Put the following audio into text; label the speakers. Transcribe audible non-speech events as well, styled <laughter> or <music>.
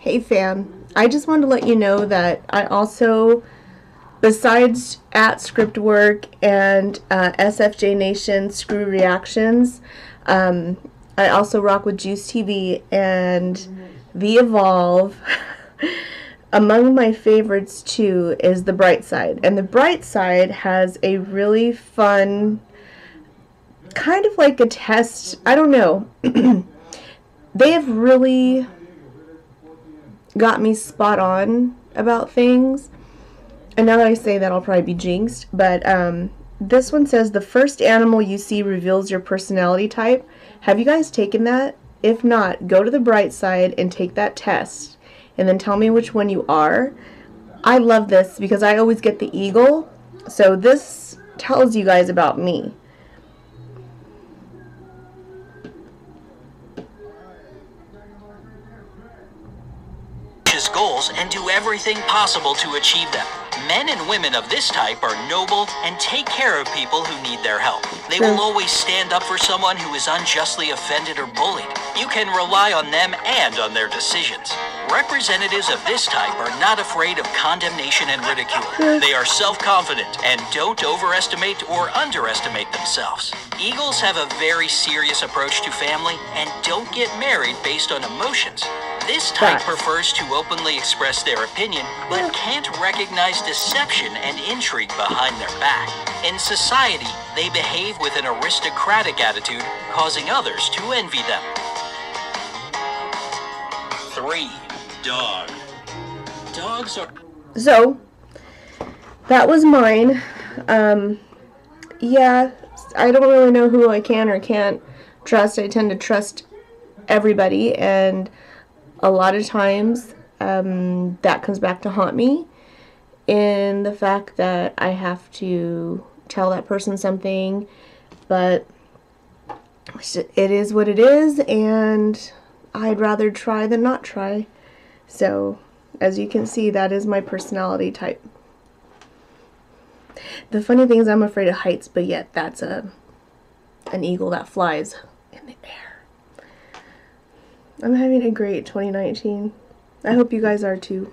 Speaker 1: Hey fam, I just wanted to let you know that I also, besides at Scriptwork and uh, SFJ Nation Screw Reactions, um, I also rock with Juiicetv and The Evolve. <laughs> Among my favorites too is The Bright Side, and The Bright Side has a really fun, kind of like a test. I don't know. <clears throat> they have really got me spot on about things. And now that I say that, I'll probably be jinxed. But um, this one says the first animal you see reveals your personality type. Have you guys taken that? If not, go to the bright side and take that test. And then tell me which one you are. I love this because I always get the eagle. So this tells you guys about me.
Speaker 2: Goals and do everything possible to achieve them. Men and women of this type are noble and take care of people who need their help. They will always stand up for someone who is unjustly offended or bullied. You can rely on them and on their decisions. Representatives of this type are not afraid of condemnation and ridicule. They are self-confident and don't overestimate or underestimate themselves. Eagles have a very serious approach to family and don't get married based on emotions. This type prefers to openly express their opinion, but can't recognize deception and intrigue behind their back. In society, they behave with an aristocratic attitude, causing others to envy them. 3. Dog. Dogs are...
Speaker 1: So, that was mine. Um, yeah, I don't really know who I can or can't trust. I tend to trust everybody, and a lot of times um, that comes back to haunt me in the fact that I have to tell that person something, but it is what it is, and I'd rather try than not try. So, as you can see, that is my personality type. The funny thing is I'm afraid of heights, but yet that's a an eagle that flies in the air. I'm having a great 2019. I hope you guys are too.